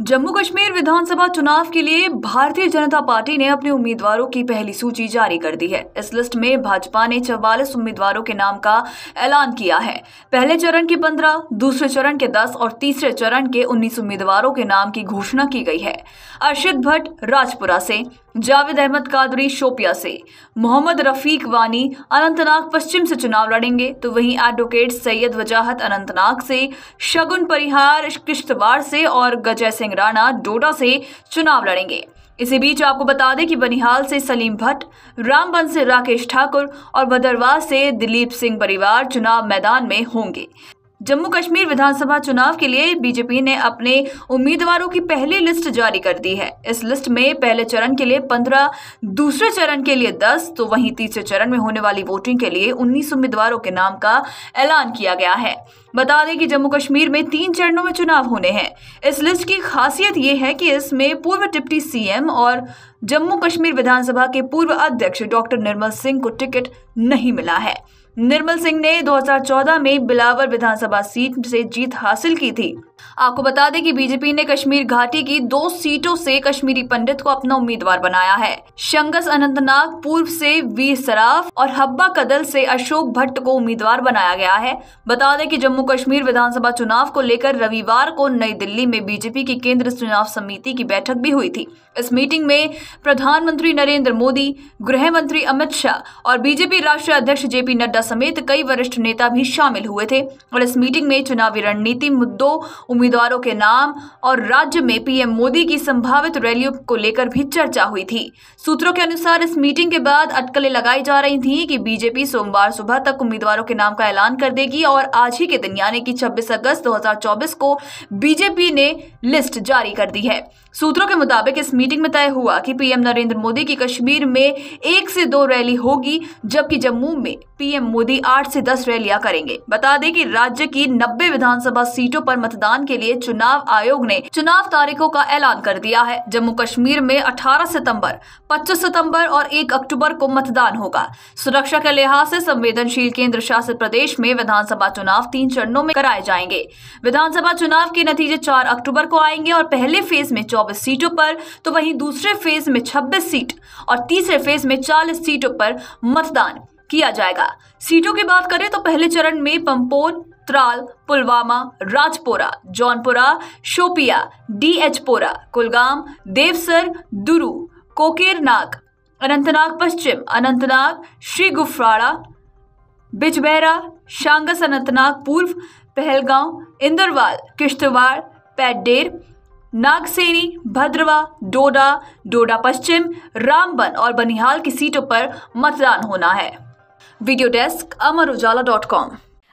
जम्मू कश्मीर विधानसभा चुनाव के लिए भारतीय जनता पार्टी ने अपने उम्मीदवारों की पहली सूची जारी कर दी है। इस लिस्ट में भाजपा ने चौवालीस उम्मीदवारों के नाम का ऐलान किया है। पहले चरण के पंद्रह, दूसरे चरण के दस और तीसरे चरण के उन्नीस उम्मीदवारों के नाम की घोषणा की गई है। अर्षिद भट्ट, राजपुरा से, जावेद अहमद कादरी, शोपिया से, मोहम्मद रफीक वानी, अनंतनाग पश्चिम से चुनाव लड़ेंगे। तो वहीं एडवोकेट सैयद वजाहत अनंतनाग से, शगुन परिहार, किश्तवाड़ से और गजय सिंह राणा डोडा से चुनाव लड़ेंगे। इसी बीच आपको बता दें कि बनिहाल से सलीम भट्ट रामबन से राकेश ठाकुर और भदरवाह से दिलीप सिंह परिवार चुनाव मैदान में होंगे। जम्मू कश्मीर विधानसभा चुनाव के लिए बीजेपी ने अपने उम्मीदवारों की पहली लिस्ट जारी कर दी है। इस लिस्ट में पहले चरण के लिए पंद्रह, दूसरे चरण के लिए दस तो वहीं तीसरे चरण में होने वाली वोटिंग के लिए उन्नीस उम्मीदवारों के नाम का ऐलान किया गया है। बता दें कि जम्मू कश्मीर में तीन चरणों में चुनाव होने हैं। इस लिस्ट की खासियत ये है कि इसमें पूर्व डिप्टी सीएम और जम्मू कश्मीर विधानसभा के पूर्व अध्यक्ष डॉक्टर निर्मल सिंह को टिकट नहीं मिला है। निर्मल सिंह ने 2014 में बिलावर विधानसभा सीट से जीत हासिल की थी। आपको बता दें कि बीजेपी ने कश्मीर घाटी की दो सीटों से कश्मीरी पंडित को अपना उम्मीदवार बनाया है। शंगस अनंतनाग पूर्व से वीर सराफ और हब्बा कदल से अशोक भट्ट को उम्मीदवार बनाया गया है। बता दें कि जम्मू कश्मीर विधानसभा चुनाव को लेकर रविवार को नई दिल्ली में बीजेपी की केंद्र चुनाव समिति की बैठक भी हुई थी। इस मीटिंग में प्रधानमंत्री नरेंद्र मोदी गृह मंत्री अमित शाह और बीजेपी राष्ट्रीय अध्यक्ष जेपी नड्डा समेत कई वरिष्ठ नेता भी शामिल हुए थे और इस मीटिंग में चुनावी रणनीति, मुद्दों उम्मीदवारों के नाम और राज्य में पीएम मोदी की संभावित रैलियों को लेकर भी चर्चा हुई थी। सूत्रों के अनुसार इस मीटिंग के बाद अटकलें लगाई जा रही थी कि बीजेपी सोमवार सुबह तक उम्मीदवारों के नाम का ऐलान कर देगी और आज ही के दिन, यानी कि 26 अगस्त 2024 को बीजेपी ने लिस्ट जारी कर दी है। सूत्रों के मुताबिक इस मीटिंग में तय हुआ कि पीएम नरेंद्र मोदी की कश्मीर में एक से दो रैली होगी, जबकि जम्मू में पीएम मोदी आठ से दस रैलियाँ करेंगे। बता दें कि राज्य की नब्बे विधानसभा सीटों पर मतदान के लिए चुनाव आयोग ने चुनाव तारीखों का ऐलान कर दिया है। जम्मू कश्मीर में 18 सितंबर 25 सितंबर और 1 अक्टूबर को मतदान होगा। सुरक्षा के लिहाज से संवेदनशील केंद्र शासित प्रदेश में विधानसभा चुनाव तीन चरणों में कराए जाएँगे। विधानसभा चुनाव के नतीजे चार अक्टूबर को आएँगे और पहले फ़ेज़ में चौबीस सीटों पर तो वहीं दूसरे फ़ेज़ में छब्बीस सीट और तीसरे फ़ेज़ में चालीस सीटों पर मतदान किया जाएगा। सीटों की बात करें तो पहले चरण में पंपोर त्राल पुलवामा, राजपोरा, जौनपुरा, शोपिया, डीएचपोरा, कुलगाम, देवसर, दुरु, कोकेरनाग, अनंतनाग, पश्चिम, अनंतनाग श्री गुफराड़ा बिजबहरा शांगस, अनंतनाग, पूर्व, पहलगांव, इंदरवाल, किश्तवाड़, पैडेर, नागसेनी, भद्रवा, डोडा डोडा पश्चिम, रामबन और बनिहाल की सीटों पर मतदान होना है। Video desk Amar Ujala dot com.